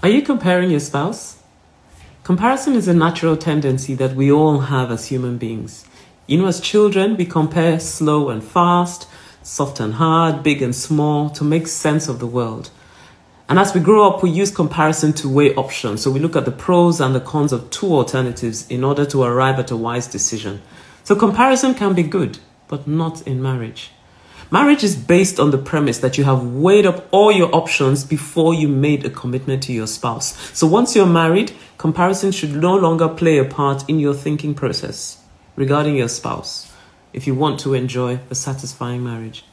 Are you comparing your spouse? Comparison is a natural tendency that we all have as human beings. You know, as children, we compare slow and fast, soft and hard, big and small to make sense of the world. And as we grow up, we use comparison to weigh options. So we look at the pros and the cons of two alternatives in order to arrive at a wise decision. So comparison can be good, but not in marriage. Marriage is based on the premise that you have weighed up all your options before you made a commitment to your spouse. So once you're married, comparison should no longer play a part in your thinking process regarding your spouse if you want to enjoy a satisfying marriage.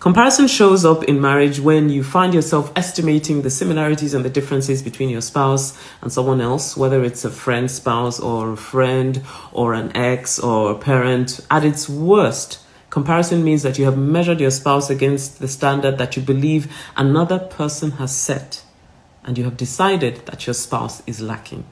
Comparison shows up in marriage when you find yourself estimating the similarities and the differences between your spouse and someone else, whether it's a friend spouse or a friend or an ex or a parent. At its worst, Comparison means that you have measured your spouse against the standard that you believe another person has set, and you have decided that your spouse is lacking.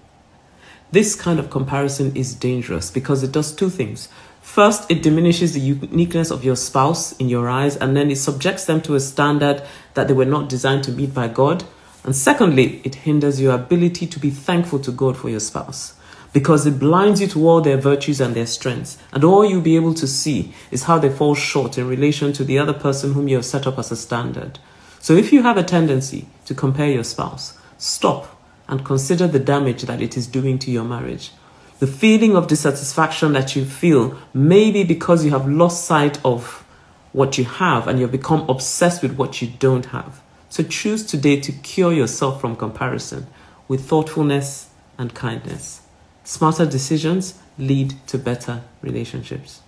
This kind of comparison is dangerous because it does two things. First, it diminishes the uniqueness of your spouse in your eyes, and then it subjects them to a standard that they were not designed to meet by God. And secondly, it hinders your ability to be thankful to God for your spouse because it blinds you to all their virtues and their strengths. And all you'll be able to see is how they fall short in relation to the other person whom you have set up as a standard. So if you have a tendency to compare your spouse, stop and consider the damage that it is doing to your marriage. The feeling of dissatisfaction that you feel may be because you have lost sight of what you have and you've become obsessed with what you don't have. So choose today to cure yourself from comparison with thoughtfulness and kindness. Smarter decisions lead to better relationships.